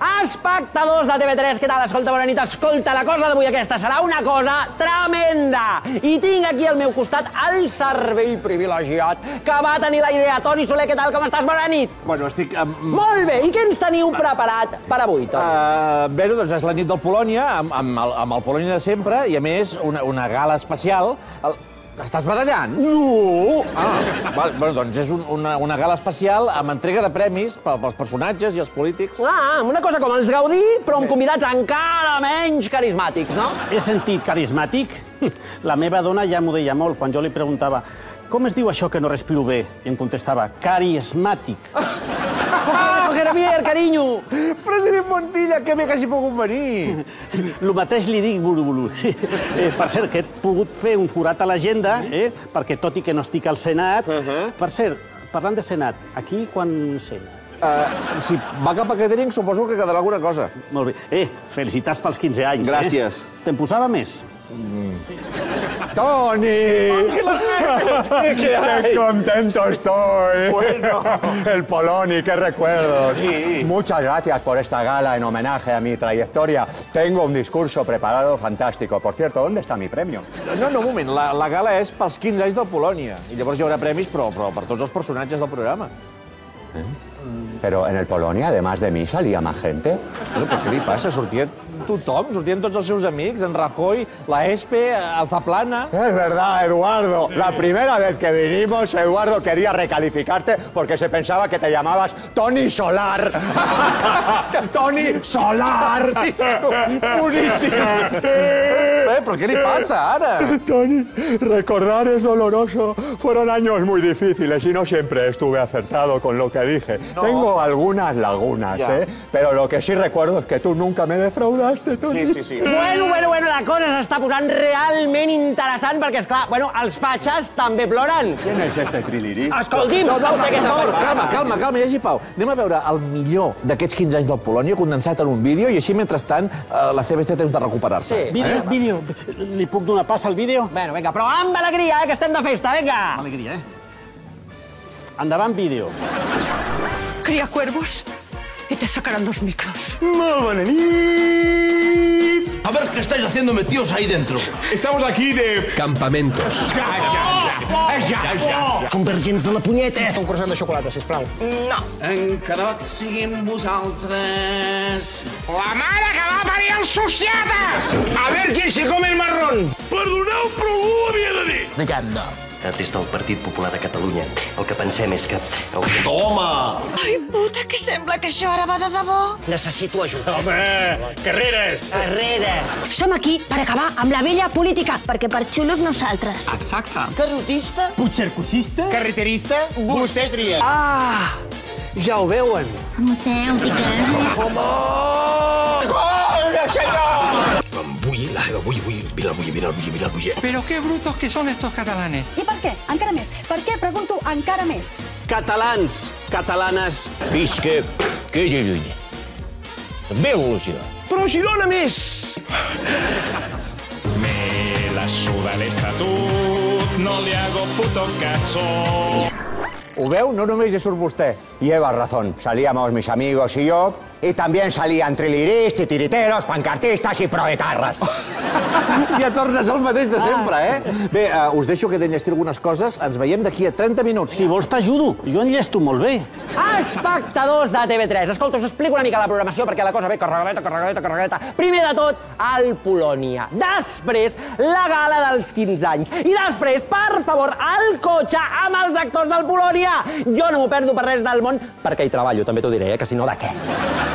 Espectadors de TV3, què tal? Escolta, bona nit. Escolta, la cosa d'avui aquesta serà una cosa tremenda. I tinc aquí al meu costat el cervell privilegiat que va tenir la idea. Toni Soler, què tal? Com estàs? Bona nit. Bueno, estic... Um, Molt bé. I què ens teniu preparat per avui, Toni? uh, bé, doncs és la nit del Polònia, amb, amb, el, amb el Polònia de sempre, i a més una, una gala especial. El... Estàs badallant? No! Ah, val, bueno, doncs és un, una, una gala especial amb entrega de premis pel- pels personatges i els polítics. Ah, una cosa com els Gaudí, però amb convidats encara menys carismàtics, no? He sentit carismàtic? La meva dona ja m'ho deia molt quan jo li preguntava com es diu això que no respiro bé? I em contestava, carismàtic. Javier, carinyo! President Montilla, que bé que hagi pogut venir. El mateix li dic, Bulu Bulu. Sí. Eh, per cert, que he pogut fer un forat a l'agenda, eh? perquè tot i que no estic al Senat... Uh -huh. Per cert, parlant de Senat, aquí quan sent? Uh, si va cap a catering, suposo que quedarà alguna cosa. Molt bé. Eh, felicitats pels 15 anys. Gràcies. Eh? Te'n posava més? ¡Tony! ¡Qué contento estoy! Bueno. El Poloni, qué recuerdos. Sí. Muchas gracias por esta gala en homenaje a mi trayectoria. Tengo un discurso preparado fantástico. Por cierto, ¿dónde está mi premio? No, no, un moment, la, la gala és pels 15 anys del Polònia. I llavors hi haurà premis, però, però per tots els personatges del programa. Pero en el Polonia, además de mí, salía más gente. Però què li passa? Sortia tothom, sortien tots els seus amics, en Rajoy, la Espe, Alzaplana... Es verdad, Eduardo. La primera vez que vinimos, Eduardo quería recalificarte porque se pensaba que te llamabas Tony Solar. Tony Solar. Boníssim! Eh, però què li passa, ara? Tony, recordar es doloroso. Fueron años muy difíciles y no siempre estuve acertado con lo que dije. Tengo algunas lagunas, Ya. ¿eh? Pero lo que sí recuerdo es que tú nunca me Sí, sí, sí. Bueno, bueno, bueno, la cosa s'està posant realment interessant perquè, és clar, bueno, els fatxes també ploren. ¿Quién es este triliri? Escolti'm, no, no, què Calma, sap? calma, calma, calma, hi hagi pau. Anem a veure el millor d'aquests 15 anys del Polònia condensat en un vídeo i així, mentrestant, eh, la CBS té temps de recuperar-se. Sí. Vídeo, vídeo. Li puc donar pas al vídeo? Bueno, vinga, però amb alegria, eh, que estem de festa, vinga! Alegria, eh? Endavant, vídeo. Cría cuervos y te sacarán los micros. A ver qué estáis haciendo metidos ahí dentro. Estamos aquí de... Campamentos. Convergents de la punyeta. Un croissant de xocolata, sisplau. Encarot siguin vosaltres. La mare que va parir els sociates! A ver quién se come el marrón. Perdoneu, però algú ho havia de dir. Diguem-ne. Des del Partit Popular de Catalunya, el que pensem és que... Toma! Ai, puta, que sembla que això ara va de debò. Necessito ajuda. Home, carreres. Darrere. Som aquí per acabar amb la vella política. Perquè per xulos nosaltres. Carreterista, vostè tria. Ah, ja ho veuen. Farmacèutiques. Bull, bull, bull, mira el bull, mira el bull, mira el bull. Pero qué brutos que son estos catalanes. I per què? Encara més. Per què? Pregunto encara més. Catalans, catalanes, Visca que hi lluny. Biologia. Però Girona més. Me la suda el estatut, no le hago puto caso. Ho veu? No només hi surt vostè. Lleva razón. Salíamos mis amigos y yo, y también salían trilirís, titiriteros, pancartistas y proetarras. Ja tornes al mateix de sempre, eh? Bé, uh, us deixo que d'enllestir algunes coses. Ens veiem d'aquí a 30 minuts. Si vols t'ajudo, jo enllesto molt bé. Espectadors de TV3, escolta, us explico una mica la programació perquè la cosa ve carregadeta, carregadeta, carregadeta. Primer de tot, el Polònia. Després, la gala dels 15 anys. I després, per favor, el cotxe amb els actors del Polònia. Jo no m'ho perdo per res del món, perquè hi treballo, també t'ho diré, eh, que si no, de què?